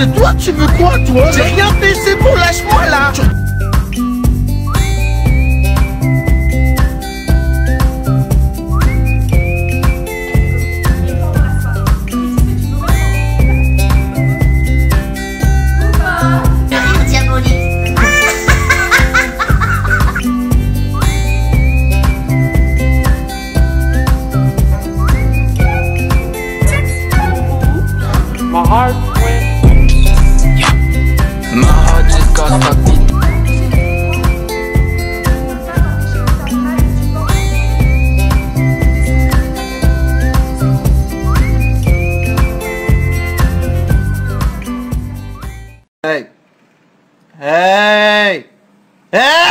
C'est toi, tu veux quoi, toi J'ai rien fait, c'est bon, lâche-moi là Hey! Hey!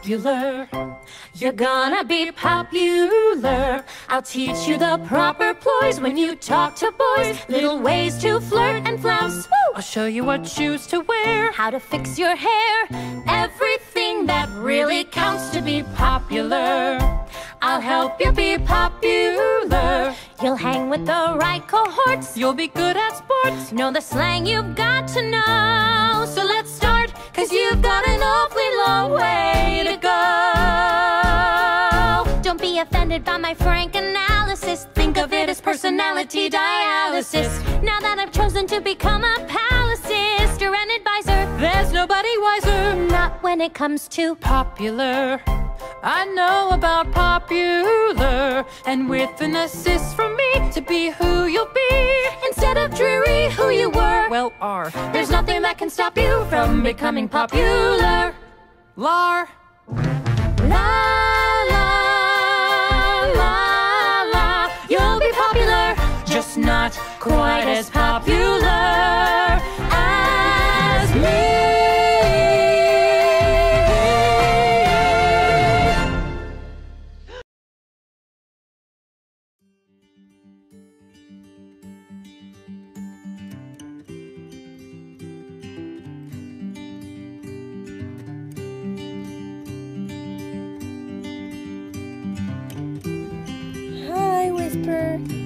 Popular. You're gonna be popular. I'll teach you the proper ploys when you talk to boys. Little ways to flirt and flounce. I'll show you what shoes to wear, how to fix your hair. Everything that really counts to be popular. I'll help you be popular. You'll hang with the right cohorts. You'll be good at sports. Know the slang you've got to know. So let's start, cause you've got an awfully long way By my frank analysis. Think of it as personality dialysis. Now that I've chosen to become a palancist or an advisor, there's nobody wiser. Not when it comes to popular. I know about popular, and with an assist from me to be who you'll be instead of dreary who you were. Well, are there's nothing that can stop you from becoming popular. Lar. Quite as popular as me. Hi, Whisper.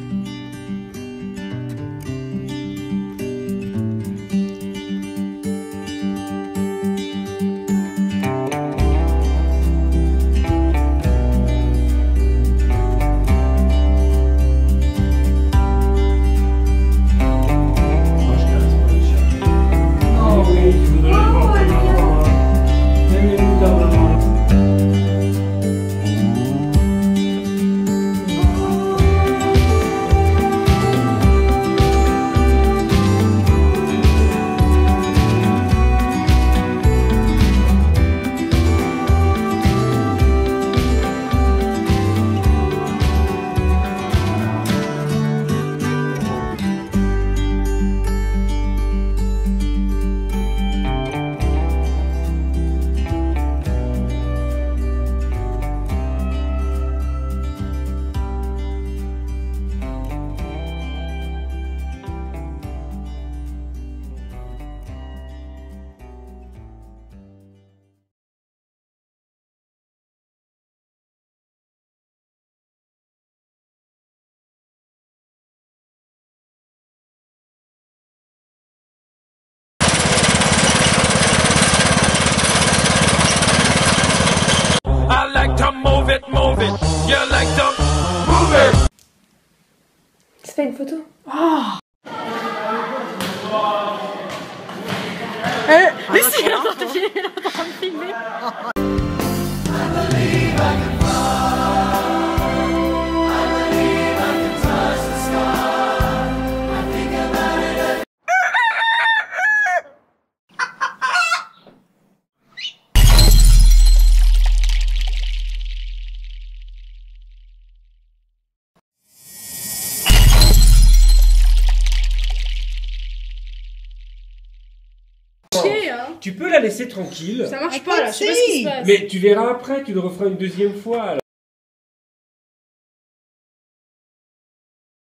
move it. You move it. Une photo? Oh. Euh, Lucie, elle est en train filmer. Tu peux la laisser tranquille. Ça marche pas là, je sais pas ce qui se passe. Mais tu verras après, tu le referas une deuxième fois. alors.